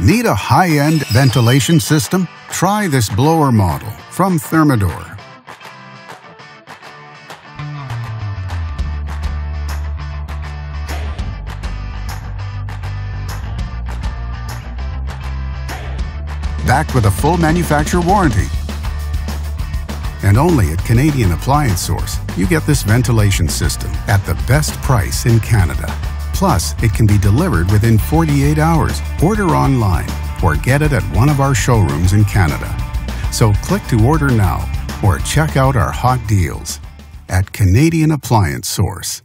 Need a high-end ventilation system? Try this blower model from Thermador. Backed with a full manufacturer warranty. And only at Canadian Appliance Source, you get this ventilation system at the best price in Canada. Plus, it can be delivered within 48 hours. Order online or get it at one of our showrooms in Canada. So click to order now or check out our hot deals at Canadian Appliance Source.